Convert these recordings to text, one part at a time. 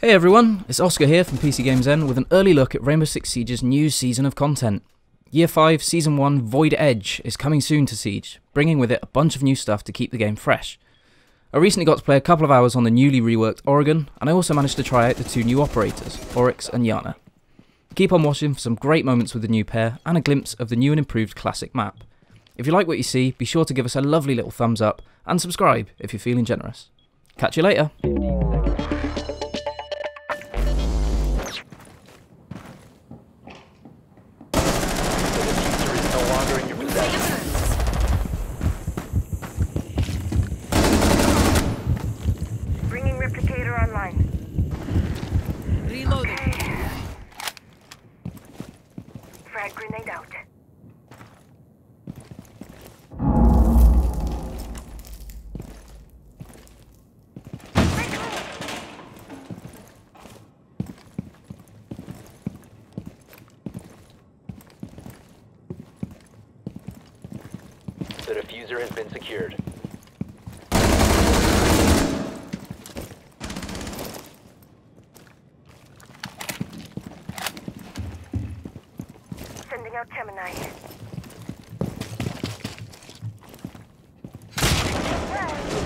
Hey everyone, it's Oscar here from PC Games N with an early look at Rainbow Six Siege's new season of content. Year 5 Season 1 Void Edge is coming soon to Siege, bringing with it a bunch of new stuff to keep the game fresh. I recently got to play a couple of hours on the newly reworked Oregon, and I also managed to try out the two new operators, Oryx and Iana. Keep on watching for some great moments with the new pair and a glimpse of the new and improved classic map. If you like what you see, be sure to give us a lovely little thumbs up and subscribe if you're feeling generous. Catch you later. The defuser is no longer in your possession. Bringing replicator online. Reloading. Frag grenade out. The defuser has been secured. Sending out Gemini.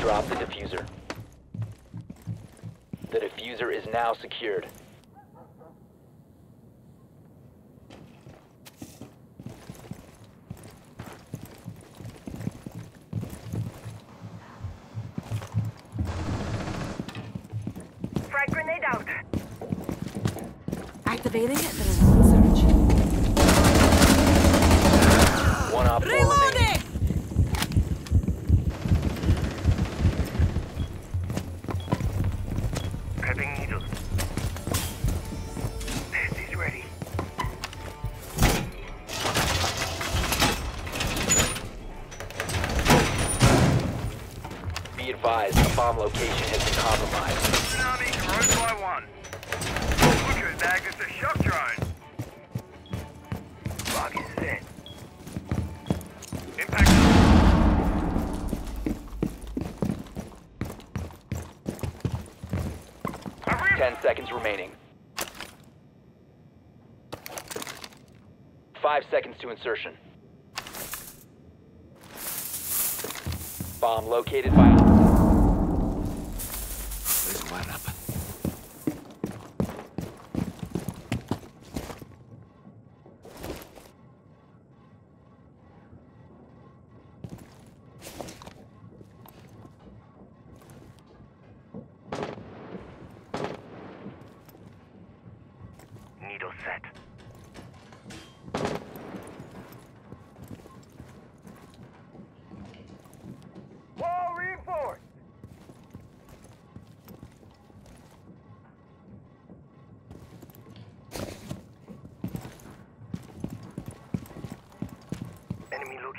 Drop the defuser. The defuser is now secured. Activating it. There is one search. One op. Reloading. Prepping needles. This is ready. Be advised, a bomb location has been compromised. Tsunami grows by one. Look at that, it's a shock drone. Bug is set. Impact. Ten seconds remaining. Five seconds to insertion. Bomb located by. Needle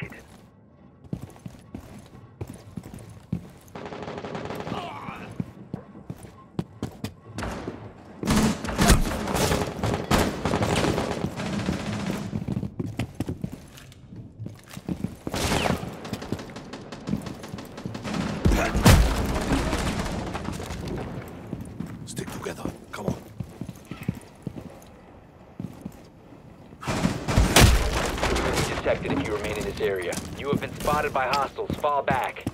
located. Stick together. Come on. You will be detected if you remain in this area. You have been spotted by hostiles. Fall back.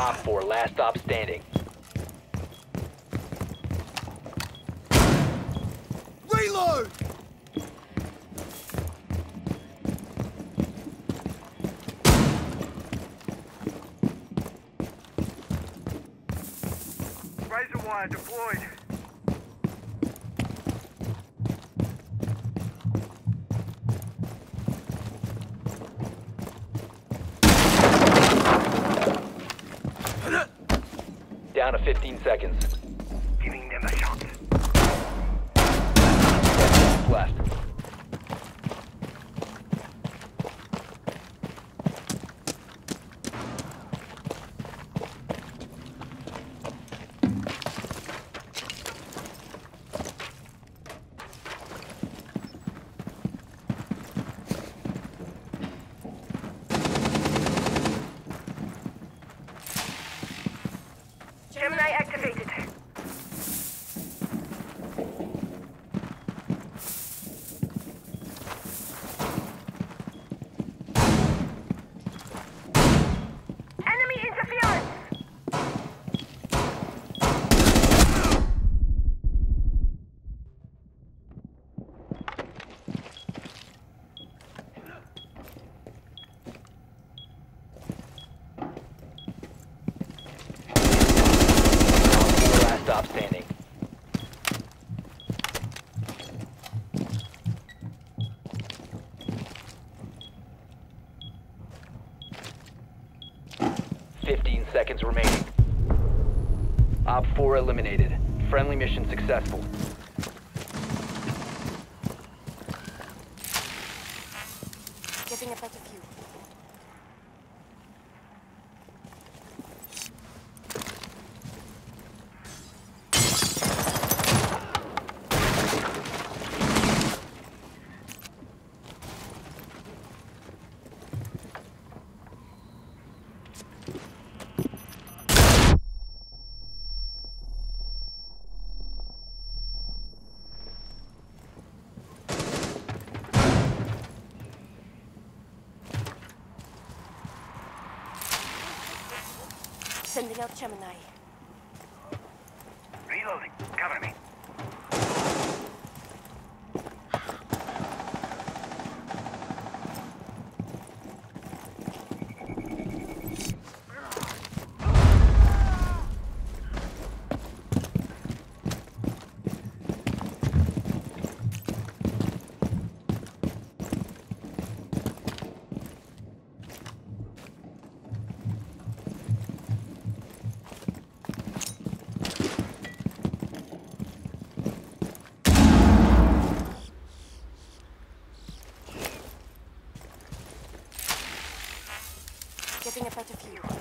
Op 4, last stop standing. Reload! Razor wire deployed. Down to 15 seconds. Gemini activated. 15 seconds remaining. Op 4 eliminated. Friendly mission successful. Sending out Gemini. Getting a better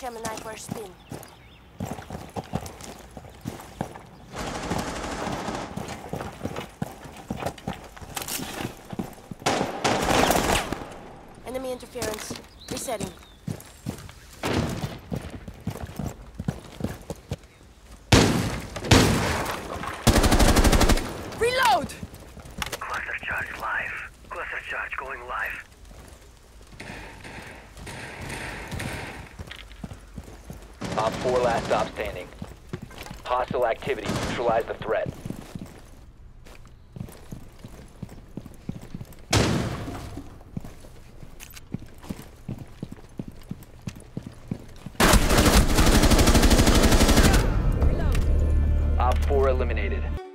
Gemini a spin. Enemy interference. Resetting. Op 4 last stop standing. Hostile activity. Neutralize the threat. Op 4 eliminated.